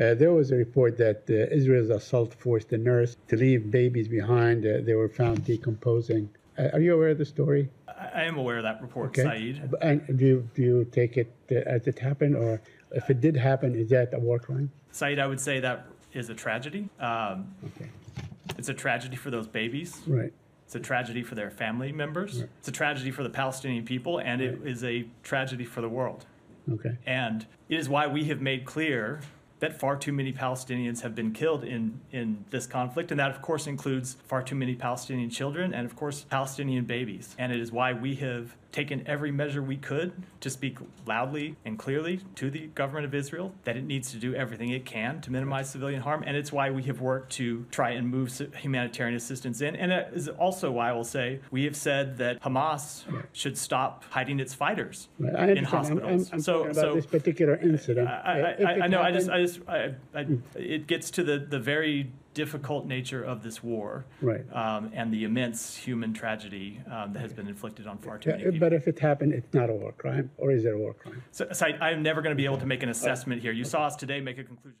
Uh, there was a report that uh, Israel's assault forced a nurse to leave babies behind. Uh, they were found decomposing. Uh, are you aware of the story? I am aware of that report, Okay. Saeed. And do you, do you take it uh, as it happened, or if it did happen, is that a war crime? Saeed, I would say that is a tragedy. Um, Okay, it's a tragedy for those babies. right. It's a tragedy for their family members. It's a tragedy for the Palestinian people, and it is a tragedy for the world. Okay, And it is why we have made clear that far too many Palestinians have been killed in, in this conflict. And that, of course, includes far too many Palestinian children and, of course, Palestinian babies. And it is why we have taken every measure we could to speak loudly and clearly to the government of Israel that it needs to do everything it can to minimize civilian harm. And it's why we have worked to try and move humanitarian assistance in. And it is also why I will say we have said that Hamas should stop hiding its fighters. In. I'm, hospitals. I'm, I'm so, about so this particular incident. I, I, I, I know. I just, I just, I, I, it gets to the, the very difficult nature of this war, Right. Um, and the immense human tragedy um, that has been inflicted on far too many people. but if it happened, it's not a war crime, or is it a war crime? So, so I, I'm never going to be able to make an assessment here. You saw us today make a conclusion.